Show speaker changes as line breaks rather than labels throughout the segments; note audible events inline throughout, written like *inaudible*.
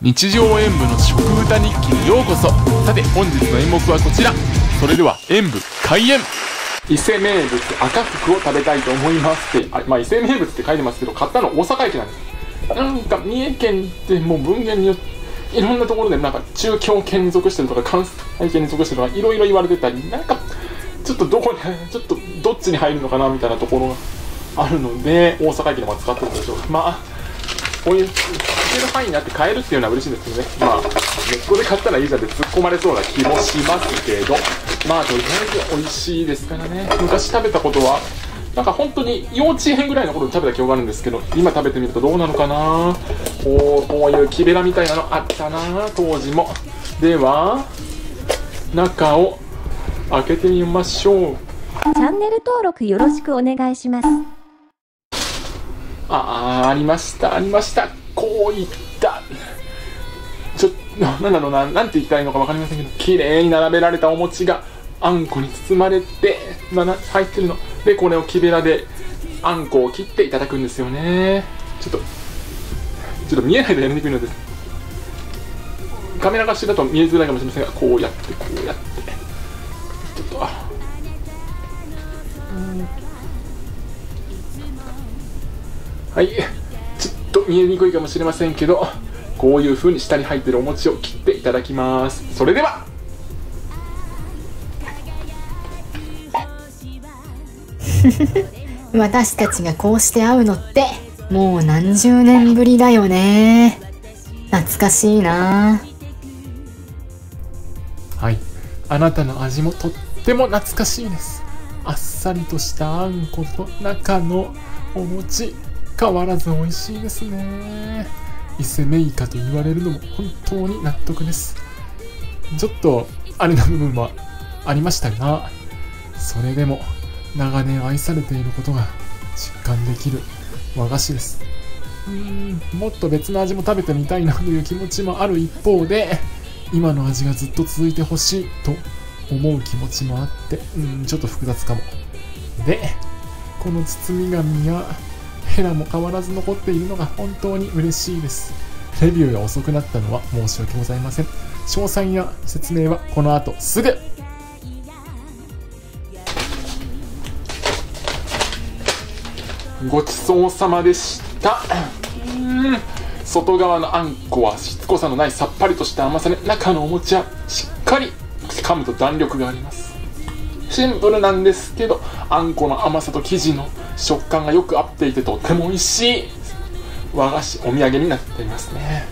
日常演舞の食歌日記にようこそ。さて本日の演目はこちら。それでは演舞開演。伊勢名物赤福を食べたいと思いますって。あまあ伊勢名物って書いてますけど買ったの大阪駅なんです。なんか三重県ってもう文言によっていろんなところでなんか中京圏に属してるとか関西圏に属してるとかいろいろ言われてたりなんかちょっとどこにちょっとどっちに入るのかなみたいなところがあるので大阪駅でも使ってるんでしょう。まあこういうける範囲になって買えるっていうのは嬉しいんですけどねまあネットで買ったらいいじゃんって突っ込まれそうな気もしますけどまあとりあえず美味しいですからね。昔食べたことはなんか本当に幼稚園ぐらいの頃に食べた記憶があるんですけど今食べてみるとどうなのかな？こうこういう木べらみたいなのあったな当時も。では中を開けてみましょう。
チャンネル登録よろしくお願いします。
ああありましたありましたこういった。ちょなんだろうななんて言ったいのか分かりませんけど綺麗に並べられたお餅があんこに包まれて、まあ、入ってるの。でこれを木べらであんこを切っていただくんですよね。ちょっとちょっと見えないとやりにくいのです。カメラ越しだと見えづらいかもしれませんがこうやってこうやって。ちょっとはい。見えにくいかもしれませんけどこういう風に下に入ってるお餅を切っていただきます。それでは。*laughs*
私たちがこうして会うのってもう何十年ぶりだよね。懐かしいな。
はい。あなたの味もとっても懐かしいです。あっさりとしたあんこと中のお餅変わらず美味しいですね。伊勢メイカと言われるのも本当に納得です。ちょっとあれな部分はありましたがそれでも長年愛されていることが実感できる和菓子です。うーんもっと別の味も食べてみたいなという気持ちもある一方で今の味がずっと続いてほしいと思う気持ちもあってうんちょっと複雑かも。でこの包み紙やヘラも変わらず残っているのが本当に嬉しいです。レビューが遅くなったのは申し訳ございません。詳細や説明はこの後すぐ。ごちそうさまでした。外側のあんこはしつこさのないさっぱりとした甘さで中のお餅はしっかり噛むと弾力があります。シンプルなんですけどあんこの甘さと生地の食感がよく合っていてとっても美味しい。和菓子お土産になっていますね。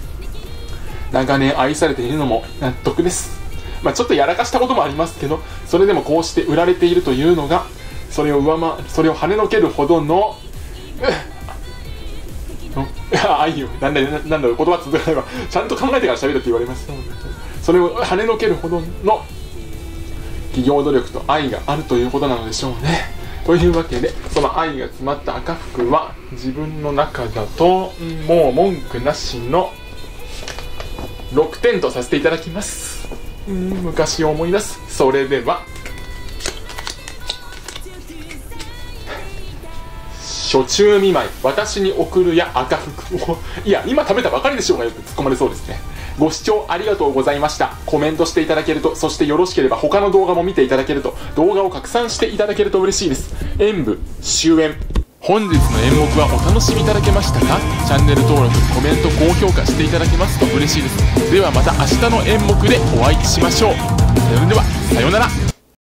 長年愛されているのも納得です。まあ、ちょっとやらかしたこともありますけどそれでもこうして売られているというのがそれを上回それを跳ねのけるほどの *laughs* 愛よ。なんだなんだろう言葉続かないわ。ちゃんと考えてから喋るって言われます。それを跳ねのけるほどの企業努力と愛があるということなのでしょうね。というわけでその愛が詰まった赤服は自分の中だともう文句なしの6点とさせていただきます。うん昔を思い出す。それでは初中見舞い私に送るや赤服を。いや今食べたばかりでしょうがよって突っ込まれそうですね。ご視聴ありがとうございました。コメントしていただけるとそしてよろしければ他の動画も見ていただけると動画を拡散していただけると嬉しいです。演舞終演。本日の演目はお楽しみいただけましたか？チャンネル登録コメント高評価していただけますと嬉しいです。ではまた明日の演目でお会いしましょう。それではさようなら。